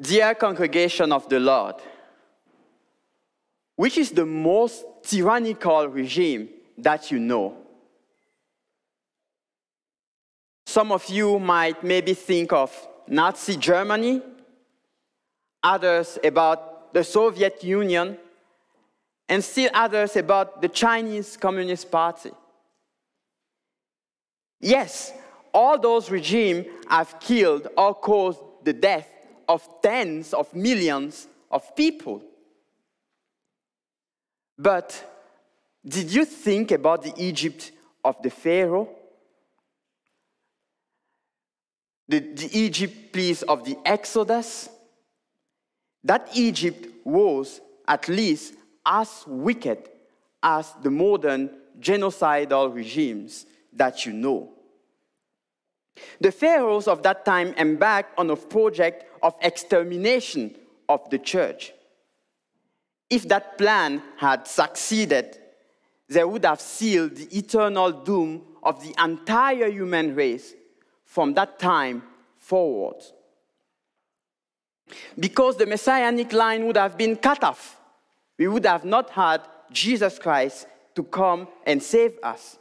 Dear congregation of the Lord, which is the most tyrannical regime that you know? Some of you might maybe think of Nazi Germany, others about the Soviet Union, and still others about the Chinese Communist Party. Yes, all those regimes have killed or caused the death of tens of millions of people. But did you think about the Egypt of the Pharaoh? The, the Egypt, please, of the Exodus? That Egypt was at least as wicked as the modern genocidal regimes that you know. The pharaohs of that time embarked on a project of extermination of the church. If that plan had succeeded, they would have sealed the eternal doom of the entire human race from that time forward. Because the messianic line would have been cut off, we would have not had Jesus Christ to come and save us.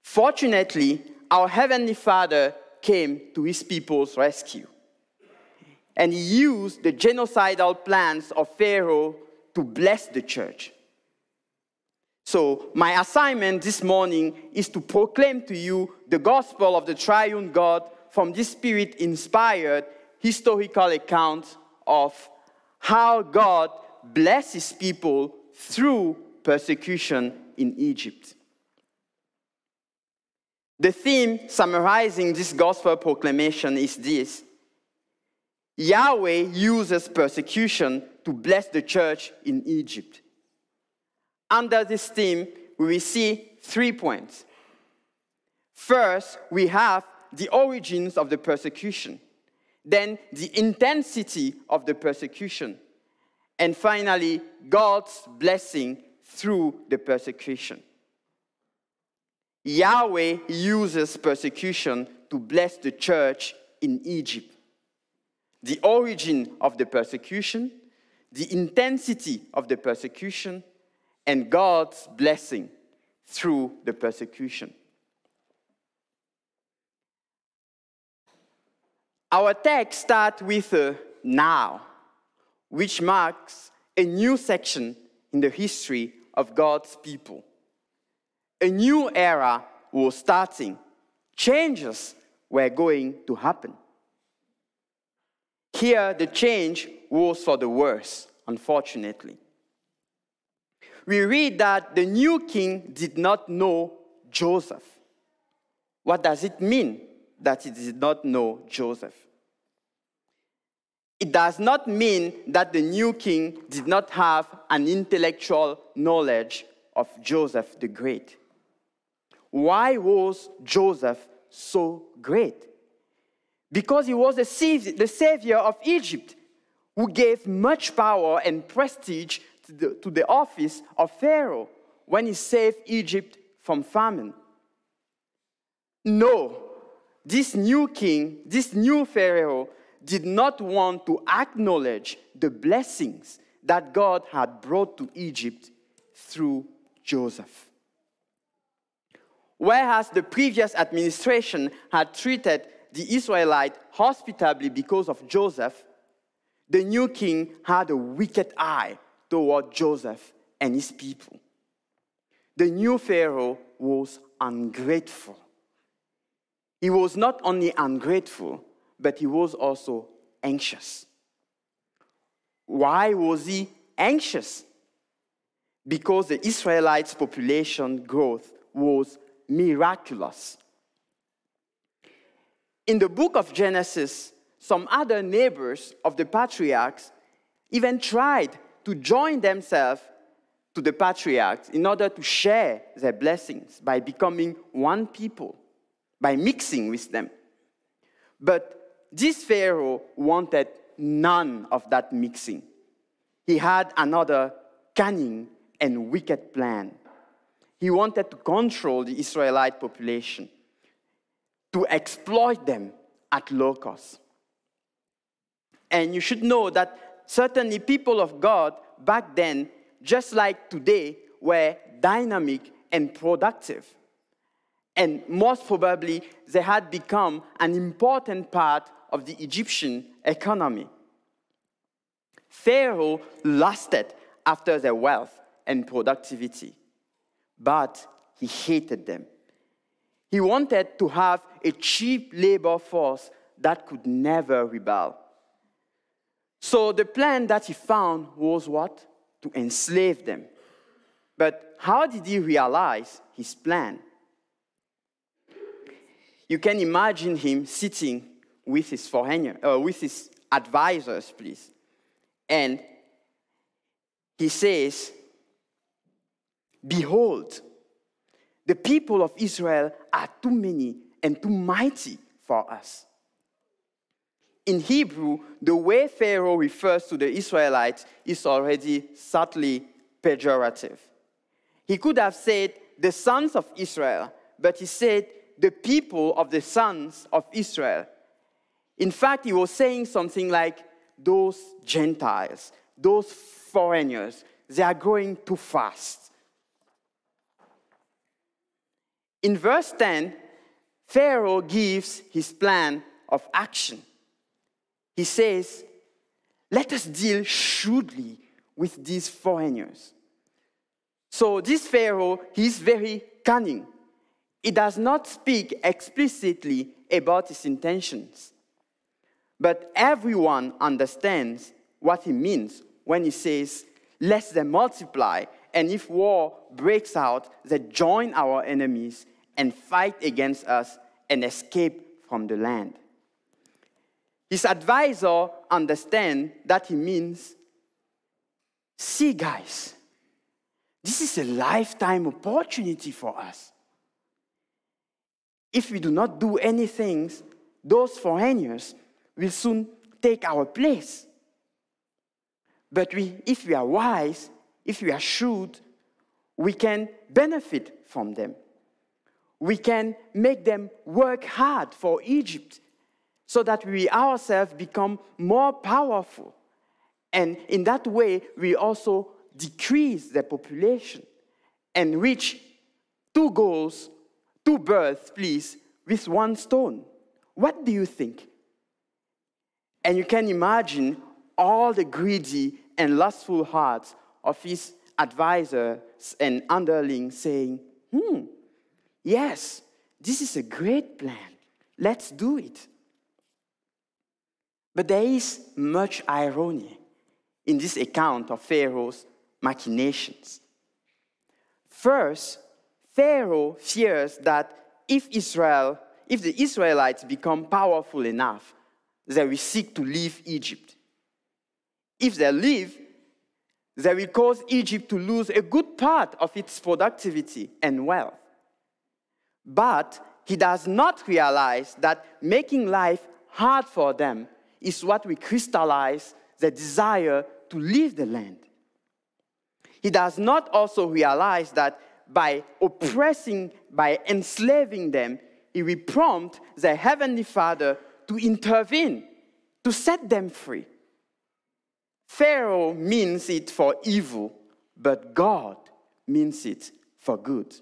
Fortunately, our Heavenly Father came to his people's rescue. And he used the genocidal plans of Pharaoh to bless the church. So, my assignment this morning is to proclaim to you the gospel of the triune God from this spirit inspired historical account of how God blesses people through persecution in Egypt. The theme summarizing this gospel proclamation is this Yahweh uses persecution to bless the church in Egypt. Under this theme, we see three points. First, we have the origins of the persecution, then, the intensity of the persecution, and finally, God's blessing through the persecution. Yahweh uses persecution to bless the church in Egypt. The origin of the persecution, the intensity of the persecution, and God's blessing through the persecution. Our text starts with a now, which marks a new section in the history of God's people a new era was starting. Changes were going to happen. Here, the change was for the worse, unfortunately. We read that the new king did not know Joseph. What does it mean that he did not know Joseph? It does not mean that the new king did not have an intellectual knowledge of Joseph the Great. Why was Joseph so great? Because he was the savior of Egypt, who gave much power and prestige to the, to the office of Pharaoh when he saved Egypt from famine. No, this new king, this new Pharaoh, did not want to acknowledge the blessings that God had brought to Egypt through Joseph. Whereas the previous administration had treated the Israelite hospitably because of Joseph, the new king had a wicked eye toward Joseph and his people. The new Pharaoh was ungrateful. He was not only ungrateful, but he was also anxious. Why was he anxious? Because the Israelites' population growth was miraculous. In the book of Genesis, some other neighbors of the patriarchs even tried to join themselves to the patriarchs in order to share their blessings by becoming one people, by mixing with them. But this Pharaoh wanted none of that mixing. He had another cunning and wicked plan. He wanted to control the Israelite population, to exploit them at low cost. And you should know that certainly people of God back then, just like today, were dynamic and productive. And most probably, they had become an important part of the Egyptian economy. Pharaoh lusted after their wealth and productivity, but he hated them. He wanted to have a cheap labor force that could never rebel. So the plan that he found was what? To enslave them. But how did he realize his plan? You can imagine him sitting with his forehand, uh, with his advisors, please. And he says, Behold, the people of Israel are too many and too mighty for us. In Hebrew, the way Pharaoh refers to the Israelites is already subtly pejorative. He could have said the sons of Israel, but he said the people of the sons of Israel. In fact, he was saying something like those Gentiles, those foreigners, they are growing too fast. In verse 10, Pharaoh gives his plan of action. He says, Let us deal shrewdly with these foreigners. So, this Pharaoh, he's very cunning. He does not speak explicitly about his intentions. But everyone understands what he means when he says, Let them multiply, and if war breaks out, they join our enemies and fight against us and escape from the land. His advisor understands that he means, see, guys, this is a lifetime opportunity for us. If we do not do anything, those foreigners will soon take our place. But we, if we are wise, if we are shrewd, we can benefit from them we can make them work hard for Egypt so that we ourselves become more powerful. And in that way, we also decrease the population and reach two goals, two births, please, with one stone. What do you think? And you can imagine all the greedy and lustful hearts of his advisors and underlings saying, hmm, Yes, this is a great plan. Let's do it. But there is much irony in this account of Pharaoh's machinations. First, Pharaoh fears that if Israel, if the Israelites become powerful enough, they will seek to leave Egypt. If they leave, they will cause Egypt to lose a good part of its productivity and wealth. But he does not realize that making life hard for them is what we crystallize the desire to leave the land. He does not also realize that by oppressing, by enslaving them, he will prompt the Heavenly Father to intervene, to set them free. Pharaoh means it for evil, but God means it for good.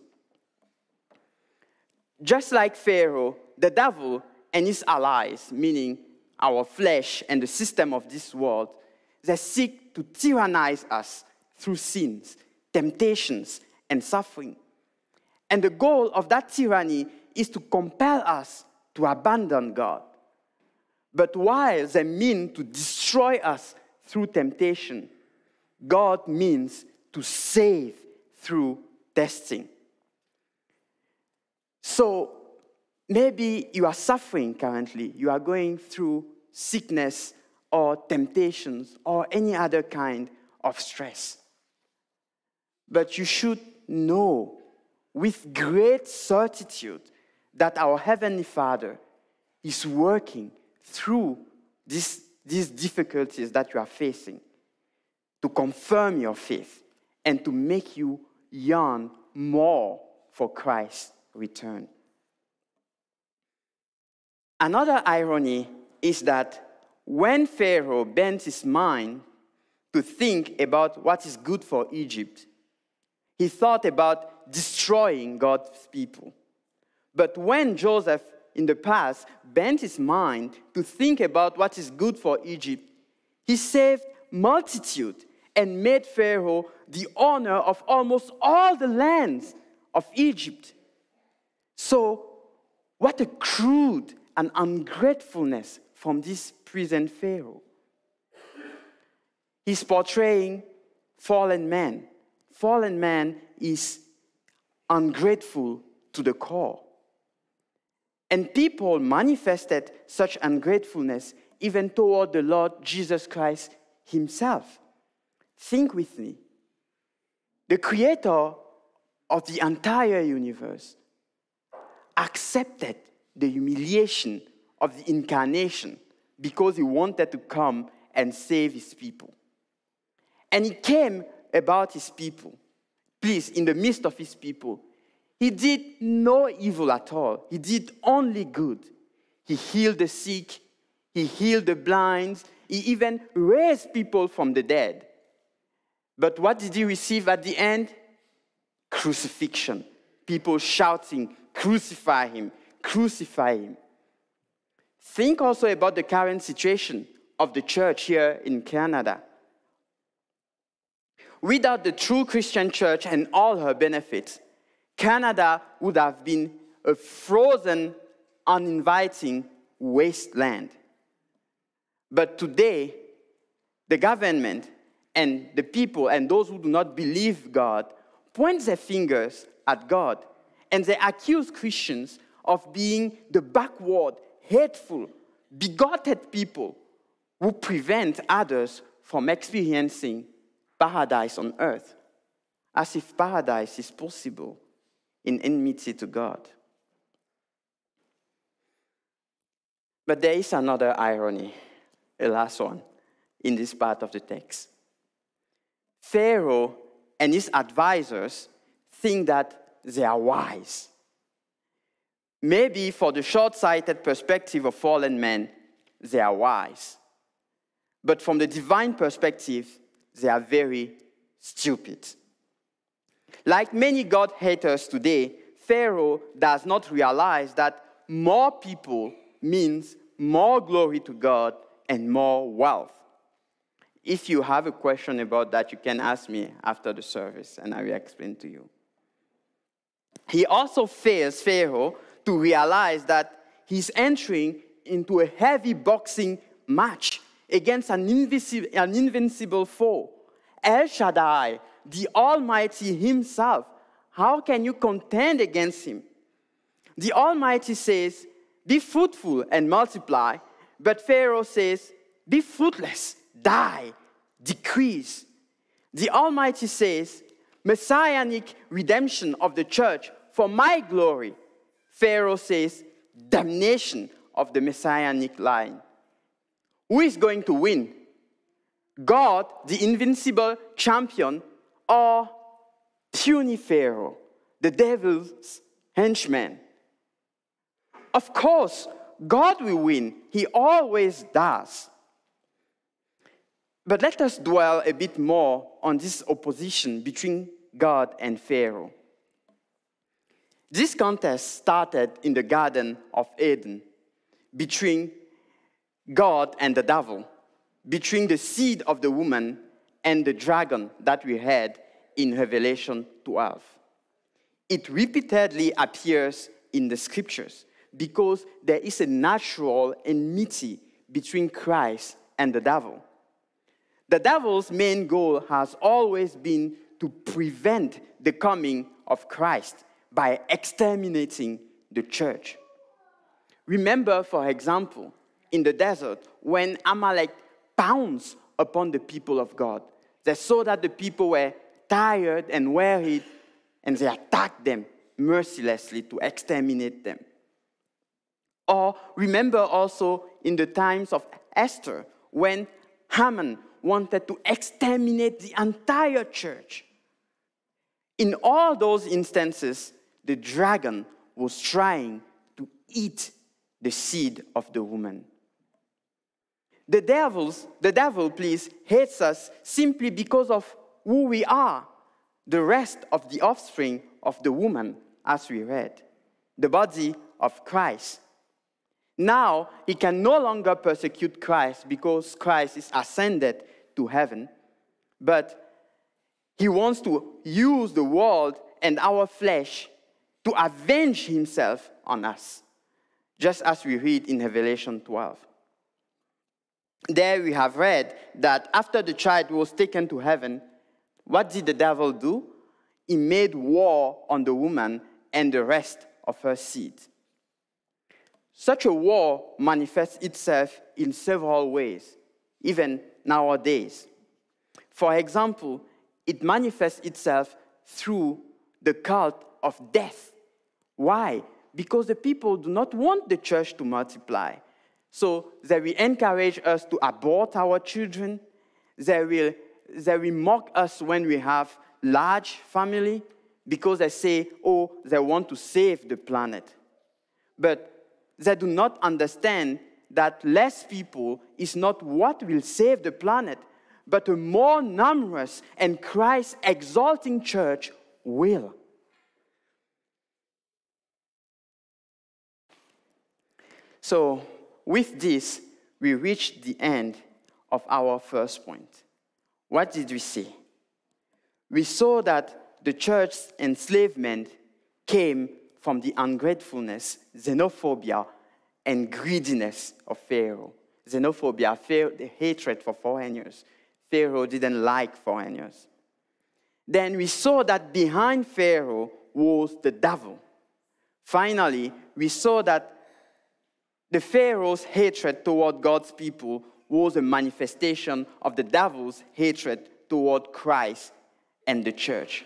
Just like Pharaoh, the devil and his allies, meaning our flesh and the system of this world, they seek to tyrannize us through sins, temptations, and suffering. And the goal of that tyranny is to compel us to abandon God. But while they mean to destroy us through temptation, God means to save through testing. So maybe you are suffering currently, you are going through sickness or temptations or any other kind of stress. But you should know with great certitude that our Heavenly Father is working through this, these difficulties that you are facing to confirm your faith and to make you yearn more for Christ return. Another irony is that when Pharaoh bent his mind to think about what is good for Egypt, he thought about destroying God's people. But when Joseph in the past bent his mind to think about what is good for Egypt, he saved multitude and made Pharaoh the owner of almost all the lands of Egypt. So, what a crude and ungratefulness from this present Pharaoh. He's portraying fallen man. Fallen man is ungrateful to the core. And people manifested such ungratefulness even toward the Lord Jesus Christ himself. Think with me. The creator of the entire universe accepted the humiliation of the incarnation because he wanted to come and save his people. And he came about his people. Please, in the midst of his people, he did no evil at all. He did only good. He healed the sick, he healed the blind, he even raised people from the dead. But what did he receive at the end? Crucifixion. People shouting, Crucify him, crucify him. Think also about the current situation of the church here in Canada. Without the true Christian church and all her benefits, Canada would have been a frozen, uninviting wasteland. But today, the government and the people and those who do not believe God point their fingers at God and they accuse Christians of being the backward, hateful, bigoted people who prevent others from experiencing paradise on earth, as if paradise is possible in enmity to God. But there is another irony, a last one, in this part of the text. Pharaoh and his advisors think that they are wise. Maybe for the short sighted perspective of fallen men, they are wise. But from the divine perspective, they are very stupid. Like many God haters today, Pharaoh does not realize that more people means more glory to God and more wealth. If you have a question about that, you can ask me after the service and I will explain to you. He also fails Pharaoh to realize that he's entering into a heavy boxing match against an, invisible, an invincible foe. El Shaddai, the Almighty Himself. How can you contend against Him? The Almighty says, Be fruitful and multiply. But Pharaoh says, Be fruitless, die, decrease. The Almighty says, Messianic redemption of the church for my glory. Pharaoh says, damnation of the messianic line. Who is going to win? God, the invincible champion, or puny Pharaoh, the devil's henchman? Of course, God will win. He always does. But let us dwell a bit more on this opposition between God and Pharaoh. This contest started in the Garden of Eden between God and the devil, between the seed of the woman and the dragon that we had in Revelation 12. It repeatedly appears in the scriptures because there is a natural enmity between Christ and the devil. The devil's main goal has always been to prevent the coming of Christ by exterminating the church. Remember, for example, in the desert, when Amalek pounced upon the people of God, they saw that the people were tired and wearied, and they attacked them mercilessly to exterminate them. Or remember also in the times of Esther, when Haman wanted to exterminate the entire church. In all those instances, the dragon was trying to eat the seed of the woman. The devil's, the devil, please, hates us simply because of who we are, the rest of the offspring of the woman, as we read, the body of Christ. Now he can no longer persecute Christ because Christ is ascended to heaven, but he wants to use the world and our flesh to avenge himself on us, just as we read in Revelation 12. There we have read that after the child was taken to heaven, what did the devil do? He made war on the woman and the rest of her seed. Such a war manifests itself in several ways, even nowadays. For example, it manifests itself through the cult of death. Why? Because the people do not want the church to multiply. So they will encourage us to abort our children. They will, they will mock us when we have large family because they say, oh, they want to save the planet. But they do not understand that less people is not what will save the planet, but a more numerous and Christ exalting church will. So, with this, we reach the end of our first point. What did we see? We saw that the church's enslavement came from the ungratefulness, xenophobia, and greediness of Pharaoh. Xenophobia, the hatred for foreigners. Pharaoh didn't like foreigners. Then we saw that behind Pharaoh was the devil. Finally, we saw that the Pharaoh's hatred toward God's people was a manifestation of the devil's hatred toward Christ and the church.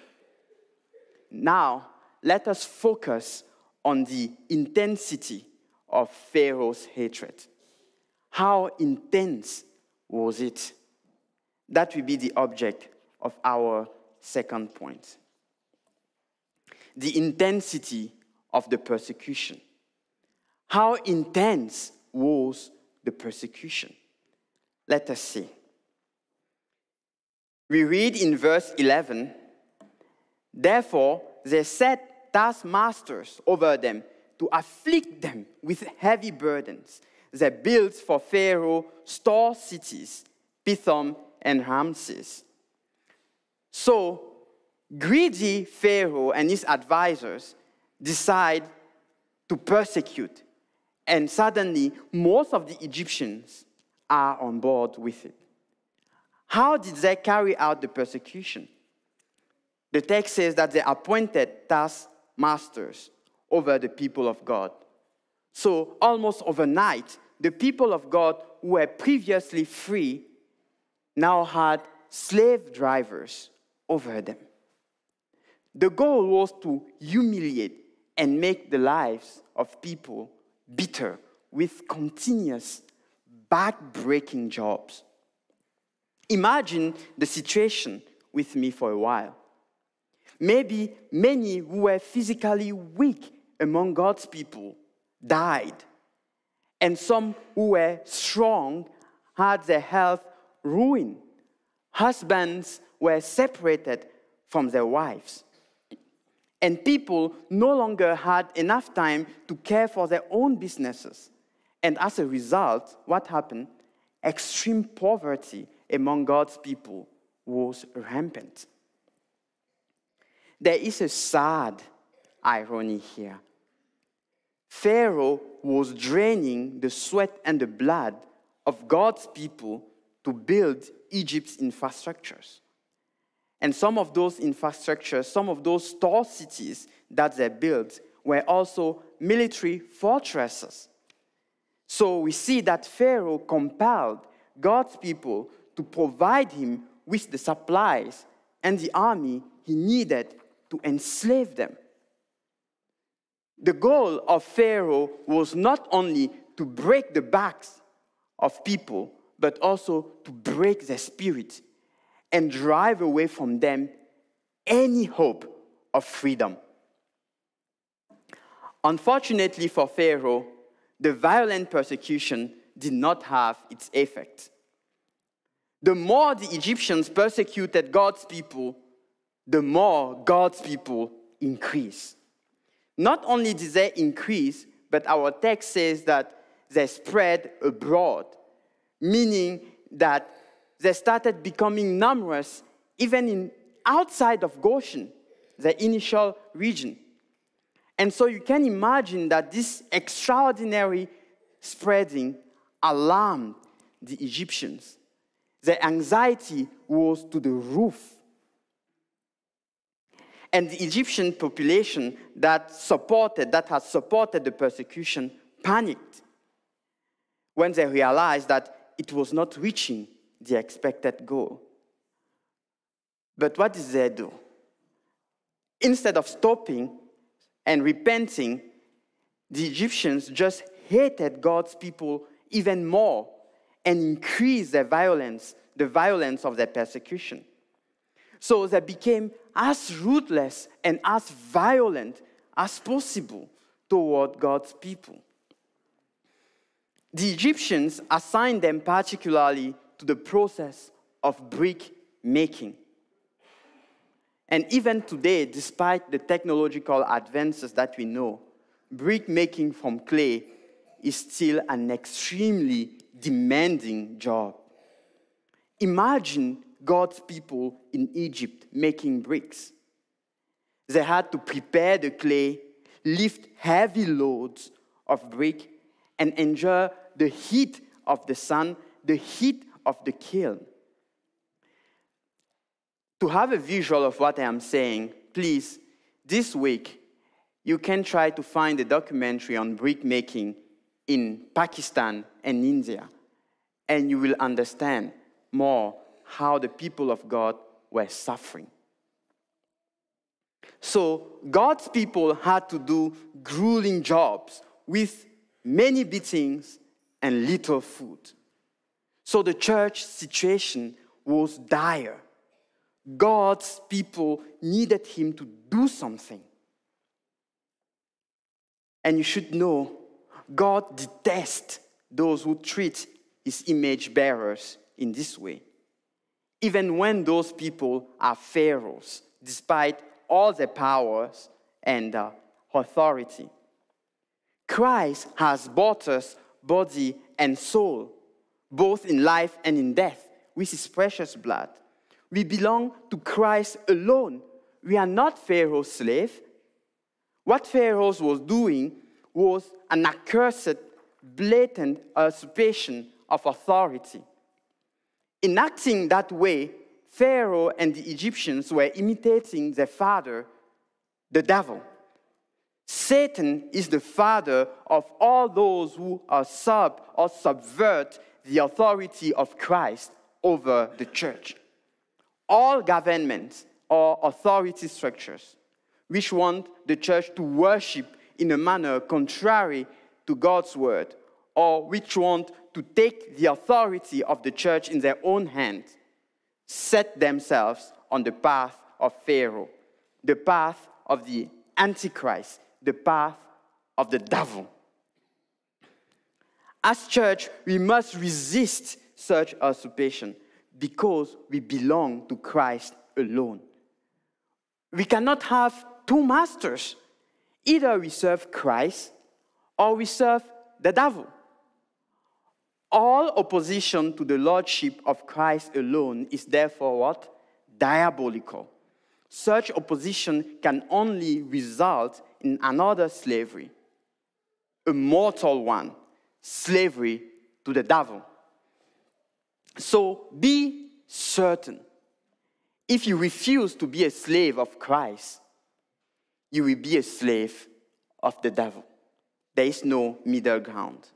Now, let us focus on the intensity of Pharaoh's hatred. How intense was it? That will be the object of our second point. The intensity of the persecution. How intense was the persecution? Let us see. We read in verse 11 Therefore, they set taskmasters over them to afflict them with heavy burdens. They built for Pharaoh store cities, Pithom and Ramses. So, greedy Pharaoh and his advisors decide to persecute and suddenly, most of the Egyptians are on board with it. How did they carry out the persecution? The text says that they appointed taskmasters over the people of God. So, almost overnight, the people of God who were previously free now had slave drivers over them. The goal was to humiliate and make the lives of people bitter, with continuous back-breaking jobs. Imagine the situation with me for a while. Maybe many who were physically weak among God's people died, and some who were strong had their health ruined. Husbands were separated from their wives and people no longer had enough time to care for their own businesses. And as a result, what happened? Extreme poverty among God's people was rampant. There is a sad irony here. Pharaoh was draining the sweat and the blood of God's people to build Egypt's infrastructures. And some of those infrastructures, some of those store cities that they built were also military fortresses. So we see that Pharaoh compelled God's people to provide him with the supplies and the army he needed to enslave them. The goal of Pharaoh was not only to break the backs of people, but also to break their spirit and drive away from them any hope of freedom. Unfortunately for Pharaoh, the violent persecution did not have its effect. The more the Egyptians persecuted God's people, the more God's people increased. Not only did they increase, but our text says that they spread abroad, meaning that they started becoming numerous even in outside of Goshen, the initial region. And so you can imagine that this extraordinary spreading alarmed the Egyptians. The anxiety was to the roof. And the Egyptian population that supported, that had supported the persecution, panicked when they realized that it was not reaching the expected goal. But what did they do? Instead of stopping and repenting, the Egyptians just hated God's people even more and increased their violence, the violence of their persecution. So they became as ruthless and as violent as possible toward God's people. The Egyptians assigned them particularly to the process of brick making. And even today, despite the technological advances that we know, brick making from clay is still an extremely demanding job. Imagine God's people in Egypt making bricks. They had to prepare the clay, lift heavy loads of brick, and endure the heat of the sun, the heat of the kiln. To have a visual of what I am saying, please, this week, you can try to find a documentary on brick making in Pakistan and India, and you will understand more how the people of God were suffering. So, God's people had to do grueling jobs with many beatings and little food. So, the church situation was dire. God's people needed him to do something. And you should know, God detests those who treat his image bearers in this way. Even when those people are pharaohs, despite all their powers and uh, authority. Christ has bought us body and soul, both in life and in death, with his precious blood. We belong to Christ alone. We are not Pharaoh's slave. What Pharaoh was doing was an accursed, blatant usurpation of authority. In acting that way, Pharaoh and the Egyptians were imitating their father, the devil. Satan is the father of all those who usurp or subvert the authority of Christ over the church all governments or authority structures which want the church to worship in a manner contrary to God's word, or which want to take the authority of the church in their own hands, set themselves on the path of Pharaoh, the path of the Antichrist, the path of the devil. As church, we must resist such usurpation because we belong to Christ alone. We cannot have two masters. Either we serve Christ or we serve the devil. All opposition to the lordship of Christ alone is therefore what? Diabolical. Such opposition can only result in another slavery, a mortal one, slavery to the devil. So be certain. If you refuse to be a slave of Christ, you will be a slave of the devil. There is no middle ground.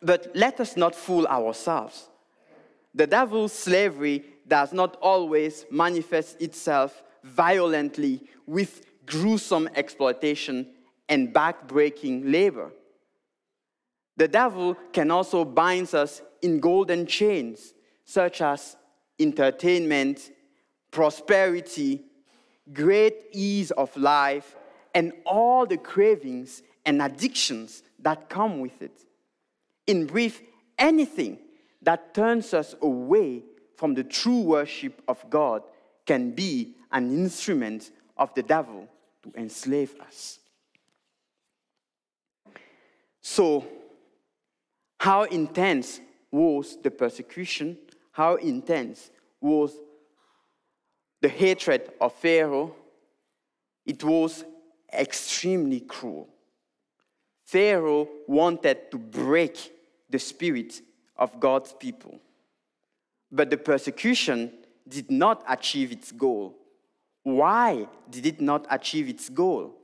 But let us not fool ourselves. The devil's slavery does not always manifest itself violently with gruesome exploitation and backbreaking labor. The devil can also bind us in golden chains, such as entertainment, prosperity, great ease of life, and all the cravings and addictions that come with it. In brief, anything that turns us away from the true worship of God can be an instrument of the devil to enslave us. So, how intense was the persecution? How intense was the hatred of Pharaoh? It was extremely cruel. Pharaoh wanted to break the spirit of God's people. But the persecution did not achieve its goal. Why did it not achieve its goal?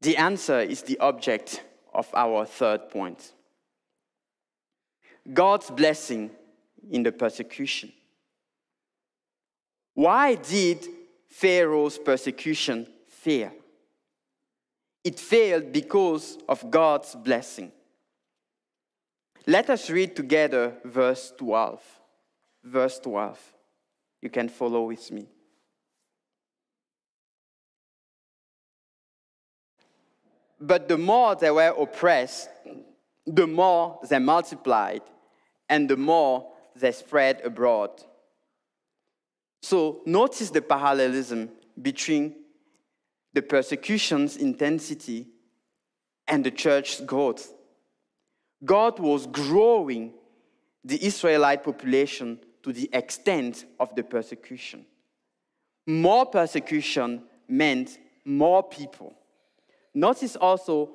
The answer is the object of our third point God's blessing in the persecution. Why did Pharaoh's persecution fail? It failed because of God's blessing. Let us read together verse 12. Verse 12. You can follow with me. But the more they were oppressed, the more they multiplied, and the more they spread abroad. So notice the parallelism between the persecution's intensity and the church's growth. God was growing the Israelite population to the extent of the persecution. More persecution meant more people. Notice also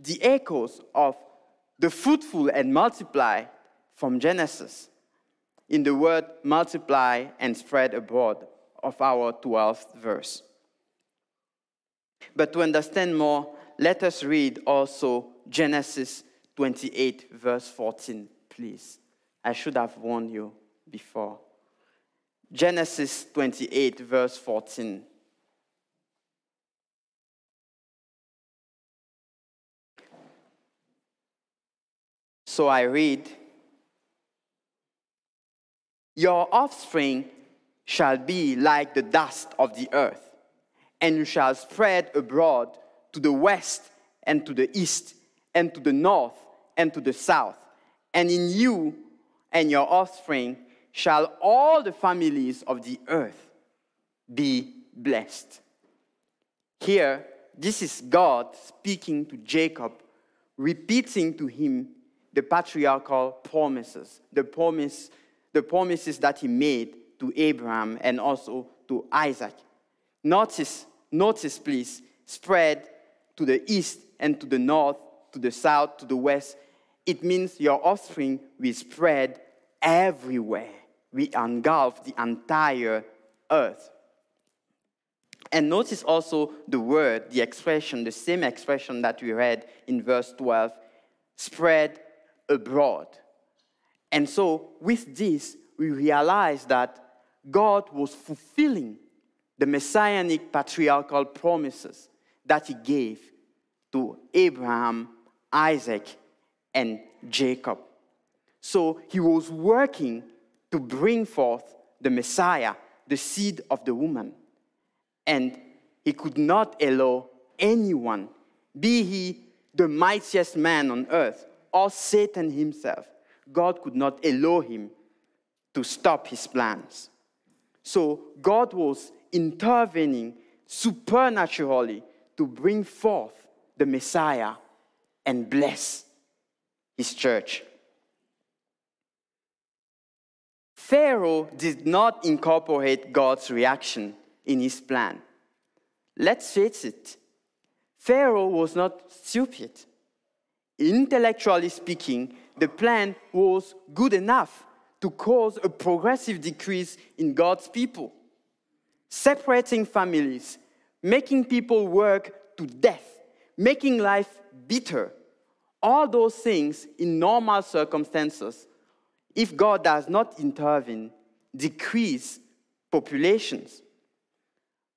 the echoes of the fruitful and multiply from Genesis in the word multiply and spread abroad of our 12th verse. But to understand more, let us read also Genesis 28, verse 14, please. I should have warned you before. Genesis 28, verse 14. So I read, Your offspring shall be like the dust of the earth, and you shall spread abroad to the west and to the east and to the north and to the south. And in you and your offspring shall all the families of the earth be blessed. Here, this is God speaking to Jacob, repeating to him the patriarchal promises, the, promise, the promises that he made to Abraham and also to Isaac. Notice, notice, please, spread to the east and to the north, to the south, to the west. It means your offspring will spread everywhere. We engulf the entire earth. And notice also the word, the expression, the same expression that we read in verse 12 spread abroad. And so, with this, we realize that God was fulfilling the messianic patriarchal promises that He gave to Abraham, Isaac, and Jacob. So, He was working to bring forth the Messiah, the seed of the woman. And He could not allow anyone, be he the mightiest man on earth, or Satan himself, God could not allow him to stop his plans. So God was intervening supernaturally to bring forth the Messiah and bless his church. Pharaoh did not incorporate God's reaction in his plan. Let's face it, Pharaoh was not stupid intellectually speaking, the plan was good enough to cause a progressive decrease in God's people, separating families, making people work to death, making life bitter. All those things in normal circumstances, if God does not intervene, decrease populations.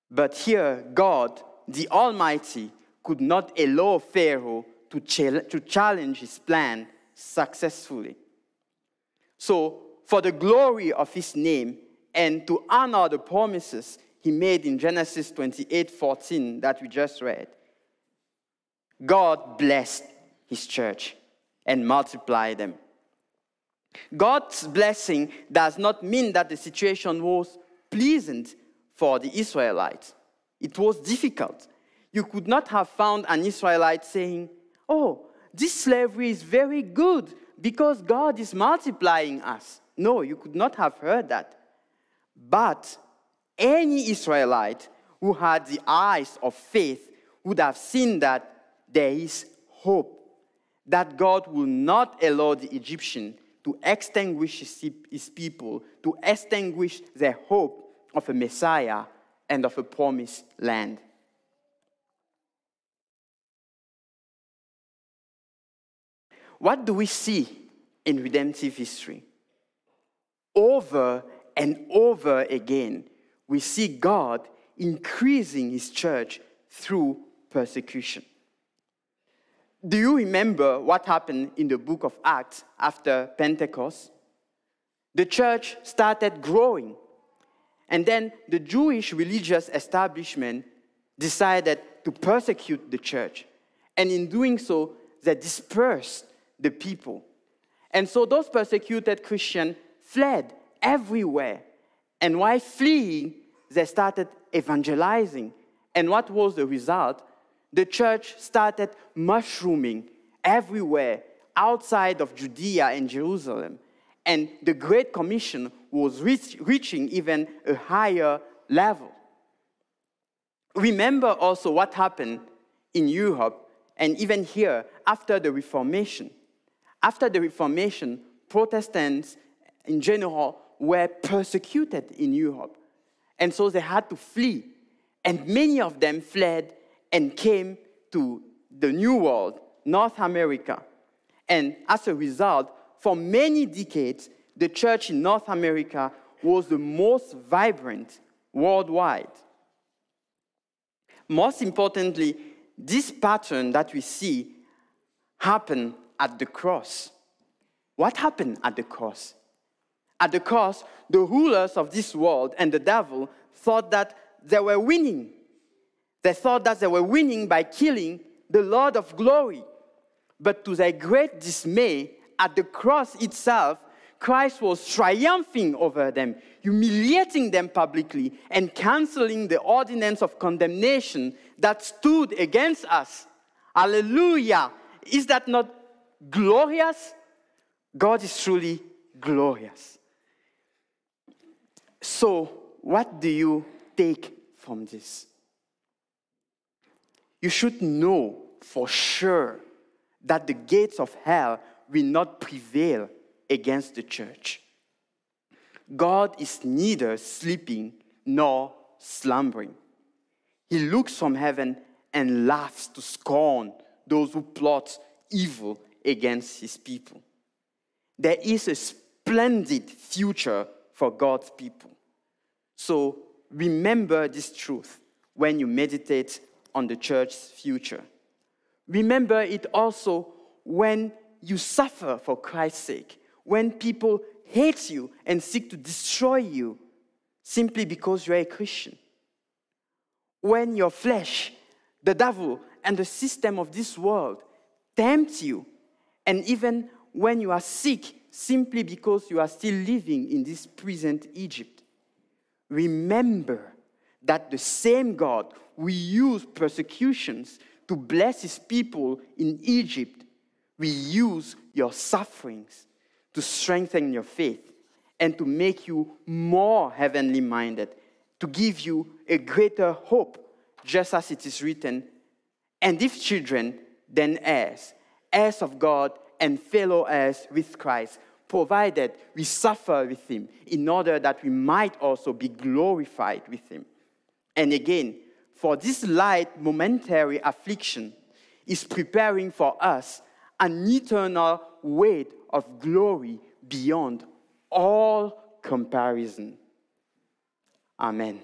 But here, God, the Almighty, could not allow Pharaoh to, ch- to challenge his plan successfully. So, for the glory of his name and to honor the promises he made in Genesis 28 14 that we just read, God blessed his church. and multiplied them. God's blessing does not mean that the situation was pleasant for the Israelites. It was difficult. You could not have found an Israelite saying, Oh, this slavery is very good because God is multiplying us. No, you could not have heard that. But any Israelite who had the eyes of faith would have seen that there is hope, that God will not allow the Egyptian to extinguish his people, to extinguish their hope of a Messiah and of a promised land. What do we see in redemptive history? Over and over again, we see God increasing his church through persecution. Do you remember what happened in the book of Acts after Pentecost? The church started growing. And then the Jewish religious establishment decided to persecute the church. And in doing so, they dispersed the people. And so those persecuted Christians fled everywhere. And while fleeing, they started evangelizing. And what was the result? The church started mushrooming everywhere outside of Judea and Jerusalem. And the Great Commission was reach, reaching even a higher level. Remember also what happened in Europe and even here after the Reformation. After the Reformation, Protestants in general were persecuted in Europe. And so they had to flee. And many of them fled and came to the New World, North America. And as a result, for many decades, the church in North America was the most vibrant worldwide. Most importantly, this pattern that we see happened at the cross. What happened at the cross? At the cross, the rulers of this world and the devil thought that they were winning. They thought that they were winning by killing the Lord of glory. But to their great dismay, at the cross itself, Christ was triumphing over them, humiliating them publicly, and canceling the ordinance of condemnation that stood against us. Hallelujah! Is that not glorious, God is truly glorious. So, what do you take from this? You should know for sure that the gates of hell will not prevail against the church. God is neither sleeping nor slumbering. He looks from heaven and laughs to scorn those who plot evil against his people. There is a splendid future for God's people. So remember this truth when you meditate on the church's future. Remember it also when you suffer for Christ's sake, when people hate you and seek to destroy you simply because you're a Christian. When your flesh, the devil, and the system of this world tempt you and even when you are sick, simply because you are still living in this present Egypt, remember that the same God who used persecutions to bless his people in Egypt will use your sufferings to strengthen your faith and to make you more heavenly minded, to give you a greater hope, just as it is written, and if children, then heirs heirs of God and fellow heirs with Christ, provided we suffer with him, in order that we might also be glorified with him. And again, for this light momentary affliction is preparing for us an eternal weight of glory beyond all comparison. Amen.